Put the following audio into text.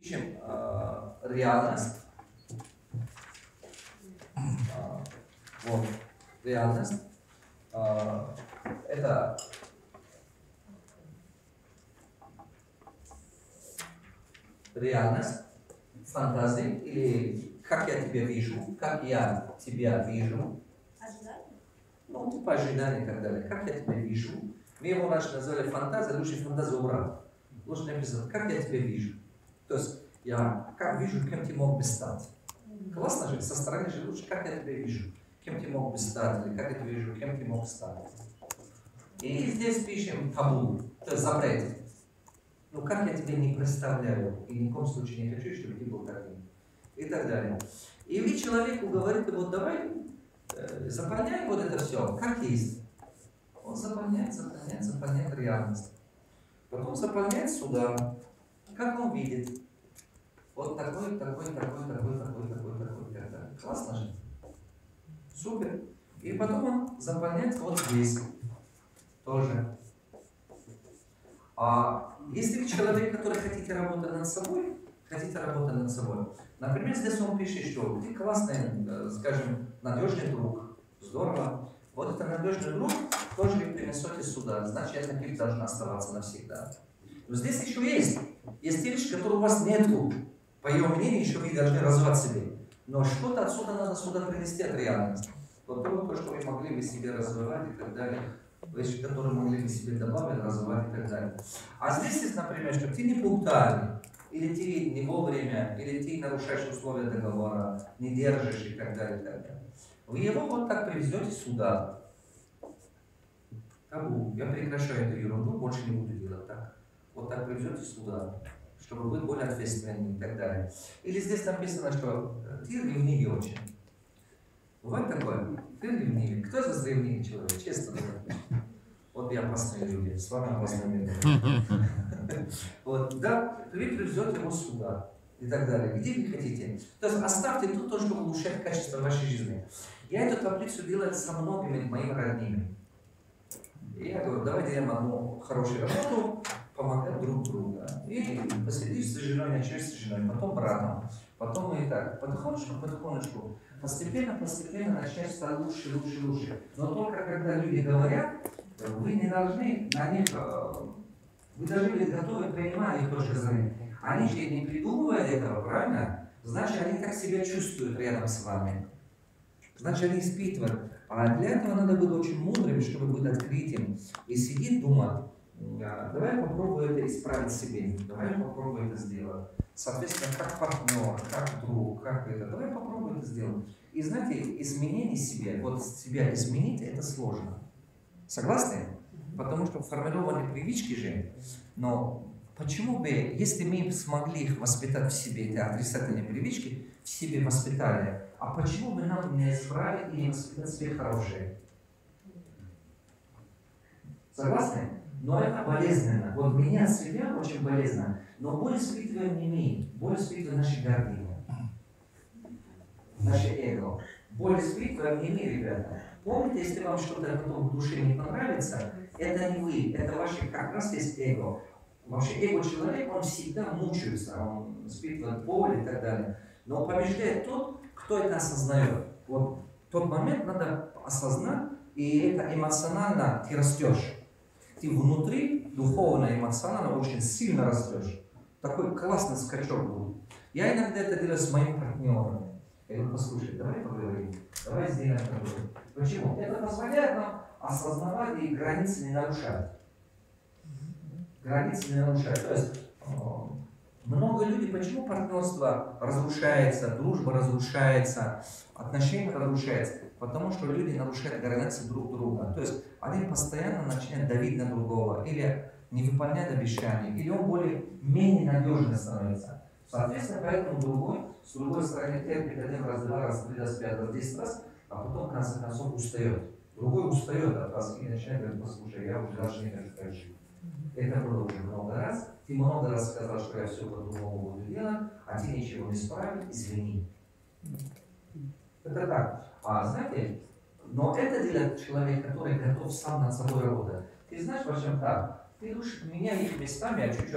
ищем э, реальность. А, вот, реальность. А, это реальность, фантазии или как я тебя вижу, как я тебя вижу. Ожидание? Ну, типа ожидания и так далее. Как я тебя вижу. Мы его раньше назвали фантазия, лучше фантазию убрать. Лучше написать, как я тебя вижу. То есть я как вижу, кем ты мог бы стать. Классно же, со стороны же лучше, как я тебя вижу, кем ты мог бы стать, или как я тебя вижу, кем ты мог стать. И здесь пишем табу, то есть запрет. Ну как я тебе не представляю, и ни в коем случае не хочу, чтобы ты был таким. И так далее. И вы человеку говорите, вот давай э, заполняй вот это все, как есть. Он заполняет, заполняет, заполняет реальность. Потом заполняет сюда, как он видит. Вот такой, такой, такой, такой, такой, такой, такой, и так далее. Классно же? Супер. И потом он заполняет вот здесь тоже. А если вы человек, который хотите работать над собой, хотите работать над собой, например, здесь он пишет, что ты классный, э, скажем, надежный друг, здорово. Вот это надежный друг тоже вы принесете сюда, значит, эта книга должна оставаться навсегда. Но здесь еще есть. Есть те вещи, которые у вас нету. По ее мнению, еще вы должны развивать себе. Но что-то отсюда надо сюда принести от реальности. Вот то, то, что вы могли бы себе развивать и так далее. Вещи, которые могли бы себе добавить, развивать и так далее. А здесь есть, например, что ты не пунктуальный, или ты не вовремя, или ты нарушаешь условия договора, не держишь и так далее, и так далее. Вы его вот так привезете сюда. Табу. Я прекращаю эту ерунду, больше не буду делать так. Вот так привезете сюда, чтобы быть более ответственным и так далее. Или здесь написано, что ты ревнивый очень. Бывает такое? Ты ревнивый. Кто из вас ревнивый человек? Честно говоря. Вот я опасные люди, с вами опасные люди. Вот, да, вы привезете его сюда и так далее. Где вы хотите. То есть оставьте тут то, что улучшает качество вашей жизни. Я эту таблицу делаю со многими моими родными. И я говорю, давайте делаем одну хорошую работу, помогать друг другу. И посидишь с женой, начнешь с женой, потом братом, потом и так. Потихонечку, потихонечку. Постепенно, постепенно начнешь стать лучше, лучше, лучше. Но только когда люди говорят, вы не должны на них, э, вы должны быть готовы принимать их точку зрения. Они же не придумывают этого, правильно? Значит, они так себя чувствуют рядом с вами. Значит, они испытывают. А для этого надо быть очень мудрым, чтобы быть открытым. И сидеть, думать, давай попробую это исправить себе, давай попробую это сделать. Соответственно, как партнер, как друг, как это, давай попробуй это сделать. И знаете, изменение себя, вот себя изменить, это сложно. Согласны? Потому что формированы привычки же, но почему бы, если мы смогли их воспитать в себе, эти отрицательные привычки, в себе воспитали, а почему бы нам не исправить и не воспитать себе хорошие? Согласны? Но это болезненно. Вот меня себя очень болезненно. Но боль испытываем не мы, боль испытываем наши гордыни, наше эго. Боль испытываем не мы, ребята. Помните, если вам что-то потом в душе не понравится, это не вы, это ваше как раз есть эго. Вообще эго человек, он всегда мучается, он испытывает боль и так далее. Но побеждает тот, кто это осознает. Вот тот момент надо осознать, и это эмоционально ты растешь. Ты внутри, духовно, эмоционально очень сильно растешь. Такой классный скачок будет. Я иногда это делаю с моими партнерами. Я говорю, послушай, давай поговорим, давай сделаем такое. Почему? Это позволяет нам осознавать и границы не нарушать. Границы не нарушать. То есть много людей, почему партнерство разрушается, дружба разрушается, отношения разрушаются? Потому что люди нарушают границы друг друга. То есть один постоянно начинает давить на другого, или не выполняет обещания, или он более менее надежно становится. Соответственно, поэтому другой, с другой стороны, терпит один раз, два раз, три раз, пять раз, десять раз, а потом, в конце концов, устает. Другой устает от вас и начинает говорить, послушай, я уже даже не хочу так жить. Это было уже много раз. Ты много раз сказал, что я все по-другому буду делать, а ты ничего не исправил, извини. Это так. А знаете, но это делает человек, который готов сам над собой работать. Ты знаешь, в чем так? Ты лучше меняй их местами, а чуть-чуть